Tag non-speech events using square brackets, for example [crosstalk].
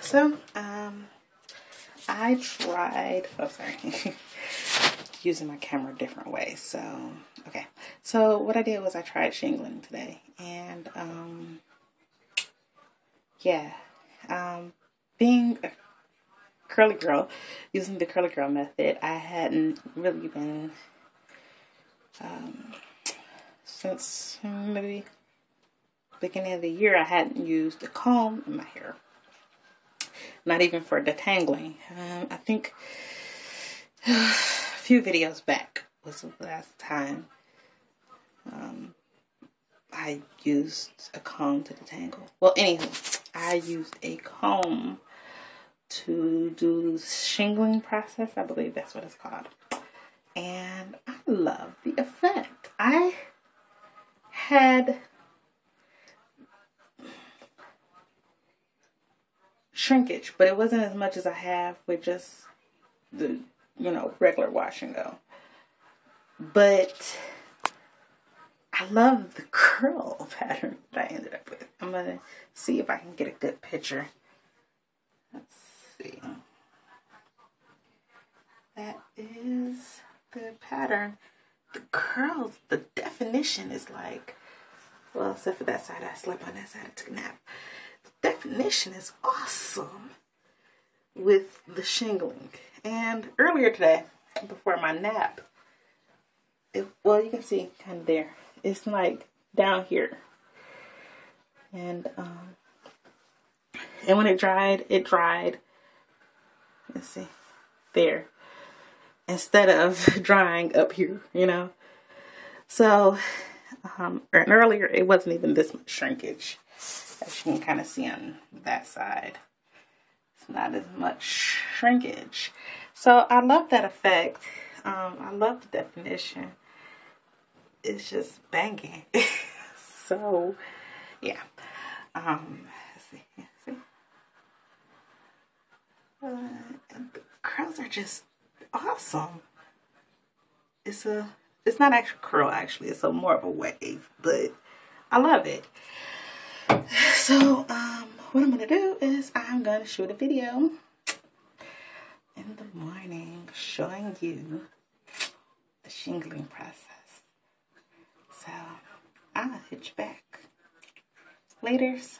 so um I tried oh sorry [laughs] using my camera a different way so okay so what I did was I tried shingling today and um yeah um being a curly girl using the curly girl method I hadn't really been um since maybe beginning of the year, I hadn't used a comb in my hair. Not even for detangling. Um, I think [sighs] a few videos back was the last time um, I used a comb to detangle. Well, anywho, I used a comb to do the shingling process. I believe that's what it's called. And I love the effect. I shrinkage, but it wasn't as much as I have with just the, you know, regular wash and go. But I love the curl [laughs] pattern that I ended up with. I'm going to see if I can get a good picture. Let's see. That is the pattern. The curls, the definition is like, well, except for that side, I slept on that side, I took a nap definition is awesome with the shingling. And earlier today, before my nap, it, well, you can see kind of there. It's like down here. And, um, and when it dried, it dried, let's see, there. Instead of [laughs] drying up here, you know. So, um, earlier it wasn't even this much shrinkage as you can kind of see on that side. It's not as much shrinkage. So I love that effect. Um, I love the definition. It's just banging. [laughs] so, yeah. Um, see, see. Uh, the curls are just awesome. It's a, it's not actual curl actually. It's a more of a wave, but I love it. [laughs] So, um, what I'm going to do is I'm going to shoot a video in the morning showing you the shingling process. So, I'll hit you back. Laters.